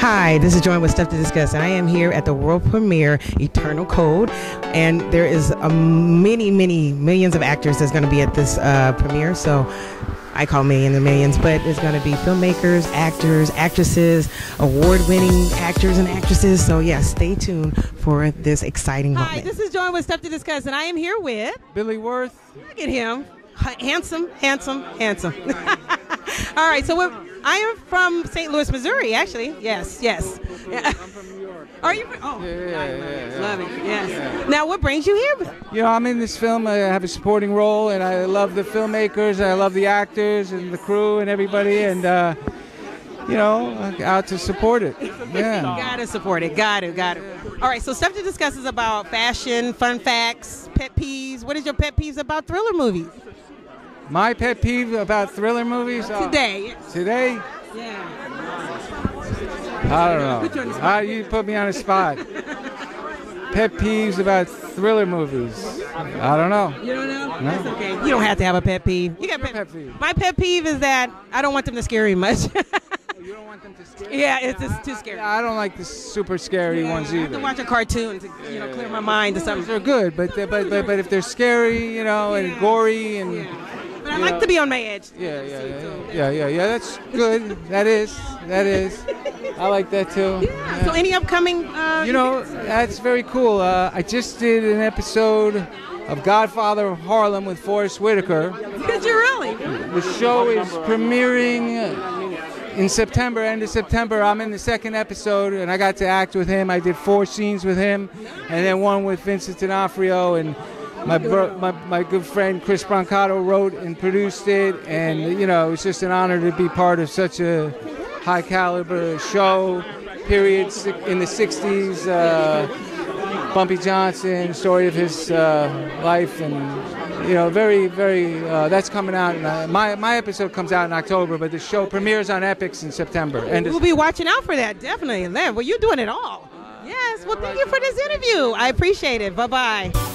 Hi, this is Joy with Stuff to Discuss, and I am here at the world premiere Eternal Code, and there is a many, many millions of actors that's going to be at this uh, premiere. So I call millions and millions, but there's going to be filmmakers, actors, actresses, award-winning actors and actresses. So yeah, stay tuned for this exciting Hi, moment. this is Joy with Stuff to Discuss, and I am here with Billy Wirth. look at him, handsome, handsome, handsome. All right, so we're, I am from St. Louis, Missouri. Actually, yes, yes. I'm from New York. Are you? From, oh, Yeah, yeah, I love yeah. Love it. Yes. Now, what brings you here? You know, I'm in this film. I have a supporting role, and I love the filmmakers. I love the actors and the crew and everybody, and uh, you know, out to support it. Yeah. Gotta support it. Got to, got to. All right, so Stuff to Discuss is about fashion, fun facts, pet peeves. What is your pet peeves about thriller movies? My pet peeve about thriller movies uh, Today. Today, Yeah. I Put you on don't the know. Ah, you put me on a spot. Pet peeves about thriller movies. I don't know. You don't know? That's okay. You don't have to have a pet peeve. You got pet, pet peeve? My pet peeve is that I don't want them to scare me much. You don't want them to scare. yeah, it's just too scary. I don't like the super scary ones I have to watch a cartoon to you know clear my mind or something. They're good, but they- but but, but if they're scary, you know, and gory and But I like to be on my edge. yeah, yeah, yeah, yeah, yeah, yeah, that's good. That is, that is. I like that too. Yeah. So any upcoming? Uh, You know, that's very cool. Uh, I just did an episode of Godfather of Harlem with Forest Whitaker. Did you really? The show is premiering in September, end of September. I'm in the second episode, and I got to act with him. I did four scenes with him, and then one with Vincent D'Onofrio, and my, my my good friend Chris Brancato wrote and produced it. And you know, it's just an honor to be part of such a high caliber show. Period in the '60s. Uh, Bumpy Johnson, story of his uh, life, and you know, very, very. Uh, that's coming out. Uh, my my episode comes out in October, but the show premieres on Epix in September. And We'll be watching out for that definitely. Then, well, you're doing it all. Yes. Well, thank you for this interview. I appreciate it. Bye bye.